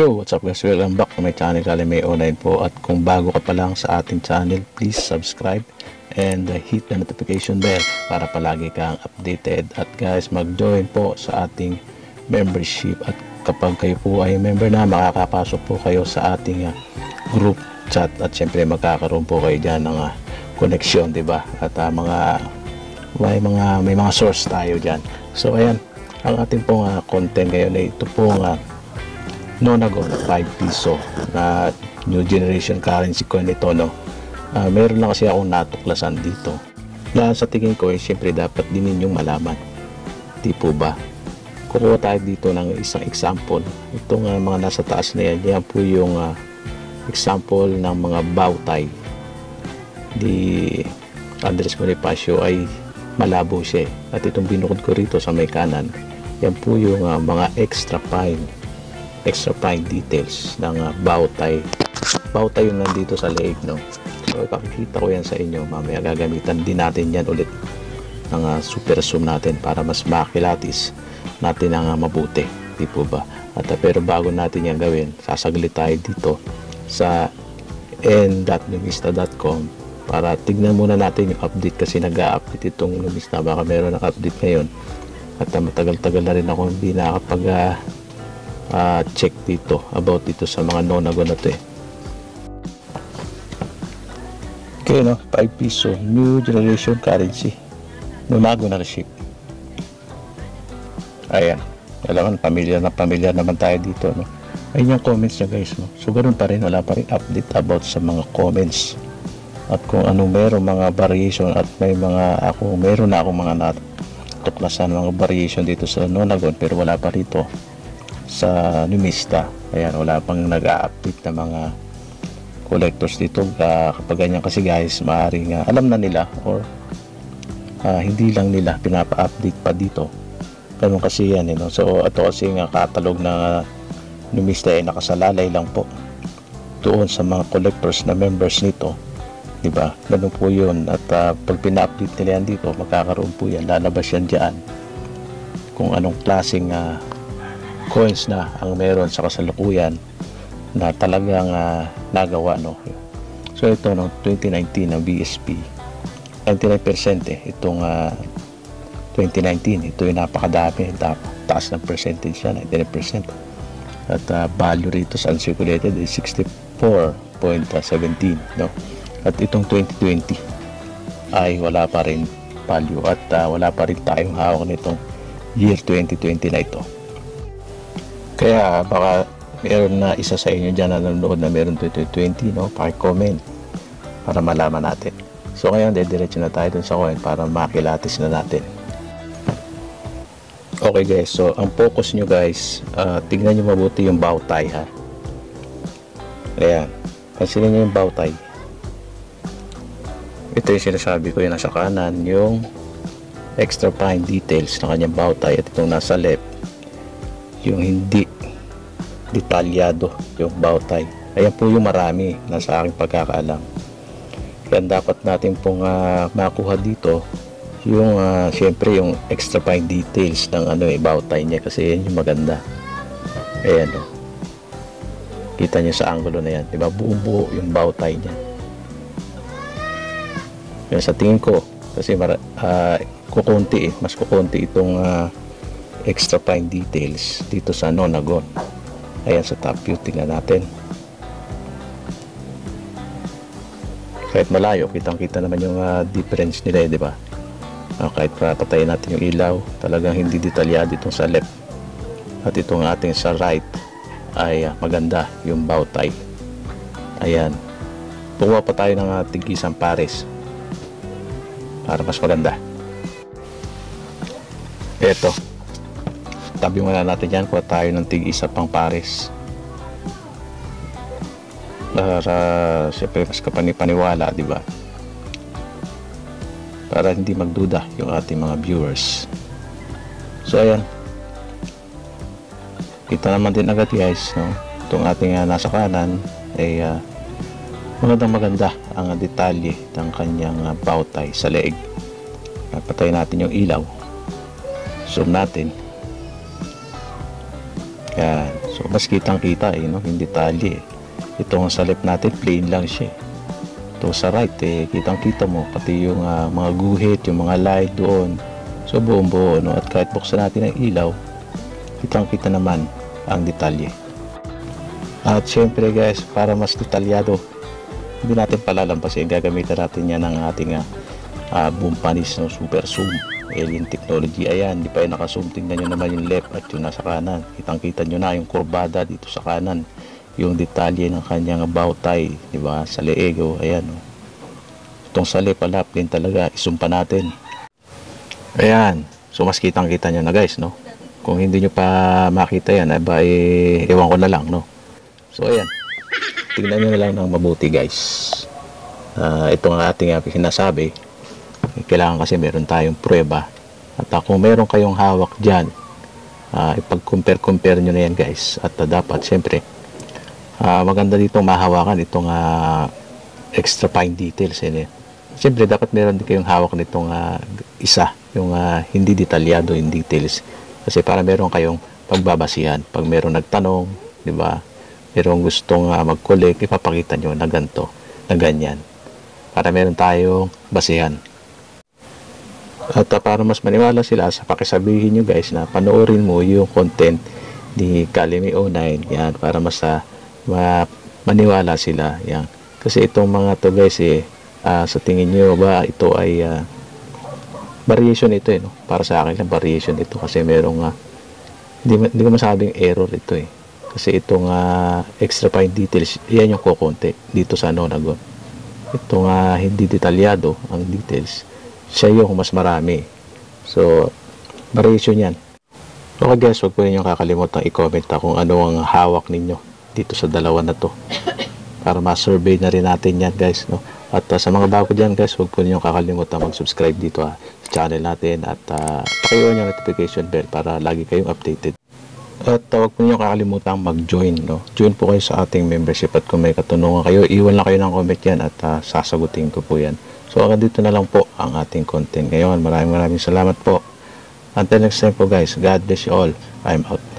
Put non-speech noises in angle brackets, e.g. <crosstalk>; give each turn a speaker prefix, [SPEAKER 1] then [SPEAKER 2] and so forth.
[SPEAKER 1] Yo, what's up guys? Welcome back to my channel Kalimay Online po at kung bago ka pa lang sa ating channel, please subscribe and uh, hit the notification bell para palagi kang updated at guys mag-join po sa ating membership at kapag kayo po ay member na makakapasok po kayo sa ating uh, group chat at syempre magkakaroon po kayo dyan ng uh, connection, di ba? At uh, mga may mga may mga source tayo diyan. So ayan, ang ating pong uh, content ngayon ay ito pong uh, Nonagon 5 piso na new generation currency coin ito no. Uh, meron lang kasi akong natuklasan dito. Na sa tingin ko eh syempre dapat din ninyong malaman. Di po ba? Kukuha tayo dito ng isang example. Itong uh, mga nasa taas na yan, yan po yung uh, example ng mga bow tie. Di Andres Bonifacio ay malabo siya eh. At itong binukod ko rito sa may kanan, yan po yung uh, mga extra fine extra fine details ng uh, bow tie. Yung nandito sa leeg, no? So, ipakikita ko yan sa inyo. Mamaya gagamitan din natin yan ulit ng uh, super zoom natin para mas makilatis natin ang uh, mabuti. Di po ba? At uh, pero bago natin yan gawin, sasaglit tayo dito sa n.numista.com para tignan muna natin yung update kasi nag-update itong Numista. Baka meron ng update ngayon. At uh, matagal-tagal na rin ako hindi nakapag uh, uh, check dito about dito sa mga nonago na to eh. Okay no, 5 piso, new generation currency. Nonago na ship. Ayan, alam pamilya na pamilya naman tayo dito no. Ayun yung comments niya guys no. So ganoon pa rin, wala pa rin update about sa mga comments. At kung ano meron mga variation at may mga ako meron na akong mga natuklasan mga variation dito sa Nonagon pero wala pa rito sa Numista. Ayan, wala pang nag-update na mga collectors dito. Uh, kapag ganyan kasi guys, maaaring uh, alam na nila or uh, hindi lang nila pinapa-update pa dito. Ganun kasi yan. You know? So, ito kasi nga catalog na Numista ay nakasalalay lang po doon sa mga collectors na members nito. Diba? Ganun po yun. At uh, pag pina-update nila yan dito, magkakaroon po yan. Lalabas yan dyan kung anong klaseng uh, coins na ang meron sa kasalukuyan na talagang uh, nagawa no. So ito no 2019 ng BSP 99% eh itong uh, 2019 ito yung napakadami. Ta taas ng percentage siya 99% at uh, value rito sa uncirculated is 64.17 no? At itong 2020 ay wala pa rin value at uh, wala pa rin tayong hawak nitong year 2020 na ito kaya baka meron na isa sa inyo dyan na nanonood na meron 2020, no? Paki-comment para malaman natin. So ngayon, dediretso na tayo dun sa coin para makilatis na natin. Okay guys, so ang focus nyo guys, uh, tignan nyo mabuti yung bow tie ha. Ayan, pansinin nyo yung bow tie. Ito yung sinasabi ko yung nasa kanan, yung extra fine details ng kanyang bow tie at itong nasa left yung hindi detalyado yung bow tie ayan po yung marami na sa aking pagkakaalam. Kaya dapat natin pong uh, makuha dito yung uh, syempre yung extra fine details ng ano eh bow tie niya kasi yan yung maganda. Ayan o oh. kita niyo sa angulo na yan diba buong buo yung bow tie niya. Yan sa tingin ko kasi mara, uh, kukunti eh mas kukunti itong uh, extra fine details dito sa Nonagon. Ayan sa top view tingnan natin. Kahit malayo kitang kita naman yung uh, difference nila eh, di ba? Uh, kahit patayin natin yung ilaw talagang hindi detalyado itong sa left. At itong ating sa right ay uh, maganda yung bow tie. Ayan. Bukuha pa tayo ng uh, tigisang pares para mas maganda. Eto tabi muna natin yan kuha tayo ng tig isa pang pares. Para siyempre mas kapanipaniwala di ba? Para hindi magduda yung ating mga viewers. So ayan. Kita naman din agad guys no? itong ating uh, nasa kanan ay uh, magandang maganda ang uh, detalye ng kanyang uh, bow tie sa leeg. Patayin natin yung ilaw. Zoom natin yan. So mas kitang kita eh, no? hindi tali eh. Ito sa left natin, plain lang siya eh. Ito sa right eh, kitang kita mo, pati yung ah, mga guhit, yung mga light doon. So buong buo, no? at kahit buksan natin ang ilaw, kitang kita naman ang detalye. At syempre guys, para mas detalyado, hindi natin palalampasin, gagamitan natin yan ng ating uh, boom panis no super zoom alien technology. Ayan di pa yung naka-zoom tingnan nyo naman yung left at yung nasa kanan. Kitang kita nyo na yung kurbada dito sa kanan. Yung detalye ng kanyang bow tie di ba? Sa leeg oh, ayan oh. itong sa left alap din talaga. Isumpa natin. Ayan. So mas kitang kita nyo na guys no? Kung hindi nyo pa makita yan ay ba eh, ewan ko na lang no? So ayan. Tingnan nyo na lang ng mabuti guys. Uh, ito ang ating uh, sinasabi kailangan kasi meron tayong prueba. At uh, kung meron kayong hawak dyan uh, ipag-compare-compare nyo na yan guys. At uh, dapat syempre uh, maganda dito mahawakan itong uh, extra fine details eh. syempre dapat meron din kayong hawak nitong uh, isa yung uh, hindi detalyado in details. Kasi para meron kayong pagbabasihan. Pag meron nagtanong di ba? Merong gustong uh, mag-collect ipapakita nyo na ganto na ganyan. Para meron tayong basihan at uh, para mas maniwala sila sa pakisabihin nyo guys na panoorin mo yung content ni Kalimi 09 yan para mas uh, ma maniwala sila. Yan. Kasi itong mga to guys eh uh, sa tingin nyo ba ito ay uh, variation ito eh no? para sa akin lang variation ito kasi merong uh, hindi, hindi ko masabing error ito eh. Kasi itong uh, extra fine details yan yung kukunti dito sa Nonagon itong uh, hindi detalyado ang details siya yung mas marami. So, variation yan. So, guys, huwag po ninyong kakalimutan i-comment kung ano ang hawak ninyo dito sa dalawa na to. <laughs> Para ma-survey na rin natin yan, guys. No? At uh, sa mga bago dyan, guys, huwag po ninyong kakalimutan mag-subscribe dito ha, sa channel natin. At uh, pakiwan yung notification bell para lagi kayong updated. At uh, huwag po niyo kakalimutan mag-join. No? Join po kayo sa ating membership at kung may katanungan kayo, iwan lang kayo ng comment yan at uh, sasagutin ko po yan. So hanggang dito na lang po ang ating content ngayon. Maraming maraming salamat po. Until next time po guys. God bless you all. I'm out.